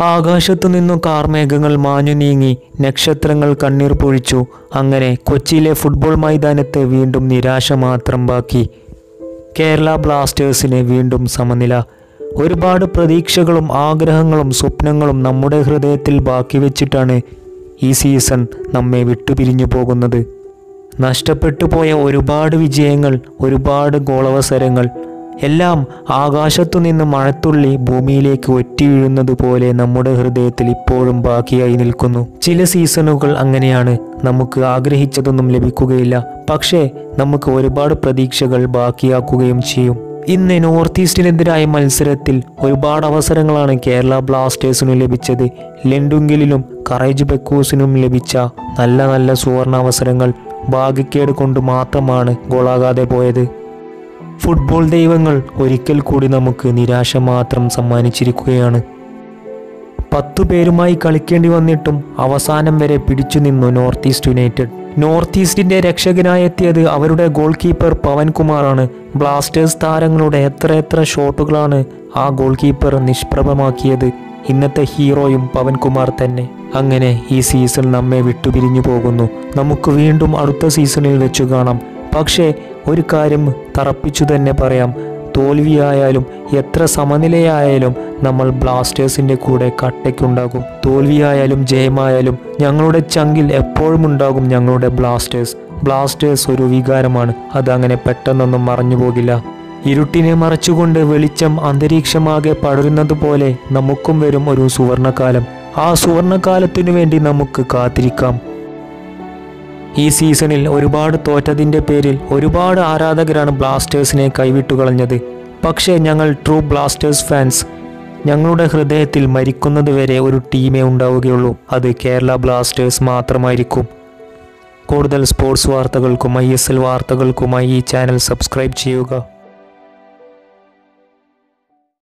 ആകാശത്തു നിന്നു കാർമേഘങ്ങൾ മാഞ്ഞു നീങ്ങി നക്ഷത്രങ്ങൾ കണ്ണീർ പൊഴിച്ചു. അങ്ങനെ കൊച്ചിയിലെ ഫുട്ബോൾ മൈതാനത്തെ വീണ്ടും നിരാശ മാത്രം ബാക്കി. കേരള ബ്ലാസ്റ്റേഴ്സിന് വീണ്ടും സമനില. ഒരുപാട് പ്രതീക്ഷകളും ആഗ്രഹങ്ങളും സ്വപ്നങ്ങളും നമ്മുടെ ഹൃദയത്തിൽ ബാക്കി വെച്ചിട്ടാണ് ഈ സീസൺ നമ്മെ വിട്ടുപിരിഞ്ഞു പോകുന്നത്. നഷ്ടപ്പെട്ടു പോയ ഒരുപാട് വിജയങ്ങൾ ഒരുപാട് ഗോളവസരങ്ങൾ എല്ലാം ആകാശത്തു നിന്ന് മഴത്തുള്ളി ഭൂമിയിലേക്ക് ഒറ്റി വീഴുന്നത് പോലെ നമ്മുടെ ഹൃദയത്തിൽ ഇപ്പോഴും ബാക്കിയായി നിൽക്കുന്നു. ചില സീസണുകൾ അങ്ങനെയാണ്. നമുക്ക് ആഗ്രഹിച്ചതൊന്നും ലഭിക്കുകയില്ല. പക്ഷേ നമുക്ക് ഒരുപാട് പ്രതീക്ഷകൾ ബാക്കിയാക്കുകയും ചെയ്യും. ഇന്ന് നോർത്ത് ഈസ്റ്റിനെതിരായ മത്സരത്തിൽ ഒരുപാട് അവസരങ്ങളാണ് കേരള ബ്ലാസ്റ്റേഴ്സിനു ലഭിച്ചത്. ലെൻഡുങ്കിലും കറേജ് ബെക്കോസിനും ലഭിച്ച നല്ല നല്ല സുവർണ അവസരങ്ങൾ ഭാഗ്യക്കേട് കൊണ്ട് മാത്രമാണ് ഗോളാകാതെ പോയത്. ഫുട്ബോൾ ദൈവങ്ങൾ ഒരിക്കൽ കൂടി നമുക്ക് നിരാശ മാത്രം സമ്മാനിച്ചിരിക്കുകയാണ്. പത്തു പേരുമായി കളിക്കേണ്ടി വന്നിട്ടും അവസാനം വരെ പിടിച്ചു നിന്നു നോർത്ത് ഈസ്റ്റ് യുണൈറ്റഡ്. നോർത്ത് ഈസ്റ്റിന്റെ രക്ഷകനായി എത്തിയത് അവരുടെ ഗോൾ കീപ്പർ പവൻകുമാറാണ് ബ്ലാസ്റ്റേഴ്സ് താരങ്ങളുടെ എത്ര എത്ര ഷോട്ടുകളാണ് ആ ഗോൾ കീപ്പർ നിഷ്പ്രഭമാക്കിയത്. ഇന്നത്തെ ഹീറോയും പവൻകുമാർ തന്നെ. അങ്ങനെ ഈ സീസൺ നമ്മെ വിട്ടുപിരിഞ്ഞു പോകുന്നു. നമുക്ക് വീണ്ടും അടുത്ത സീസണിൽ വെച്ചു കാണാം. പക്ഷേ ഒരു കാര്യം തറപ്പിച്ചു തന്നെ പറയാം. തോൽവിയായാലും എത്ര സമനിലയായാലും നമ്മൾ ബ്ലാസ്റ്റേഴ്സിന്റെ കൂടെ കട്ടയ്ക്കുണ്ടാകും. തോൽവിയായാലും ജയമായാലും ഞങ്ങളുടെ ചങ്കിൽ എപ്പോഴും ഉണ്ടാകും ഞങ്ങളുടെ ബ്ലാസ്റ്റേഴ്സ്. ബ്ലാസ്റ്റേഴ്സ് ഒരു വികാരമാണ്. അതങ്ങനെ പെട്ടെന്നൊന്നും മറഞ്ഞു പോകില്ല ഇരുട്ടിനെ മറച്ചുകൊണ്ട് വെളിച്ചം അന്തരീക്ഷമാകെ പടരുന്നത് പോലെ നമുക്കും വരും ഒരു സുവർണകാലം. ആ സുവർണകാലത്തിനു വേണ്ടി നമുക്ക് കാത്തിരിക്കാം. ഈ സീസണിൽ ഒരുപാട് തോറ്റതിന്റെ പേരിൽ ഒരുപാട് ആരാധകരാണ് ബ്ലാസ്റ്റേഴ്സിനെ കൈവിട്ടു കളഞ്ഞത്. പക്ഷേ ഞങ്ങൾ ട്രൂ ബ്ലാസ്റ്റേഴ്സ് ഫാൻസ്. ഞങ്ങളുടെ ഹൃദയത്തിൽ മരിക്കുന്നത് വരെ ഒരു ടീമേ ഉണ്ടാവുകയുള്ളൂ. അത് കേരള ബ്ലാസ്റ്റേഴ്സ് മാത്രമായിരിക്കും. കൂടുതൽ സ്പോർട്സ് വാർത്തകൾക്കും ഐ എസ് എൽ വാർത്തകൾക്കുമായി ഈ ചാനൽ സബ്സ്ക്രൈബ് ചെയ്യുക.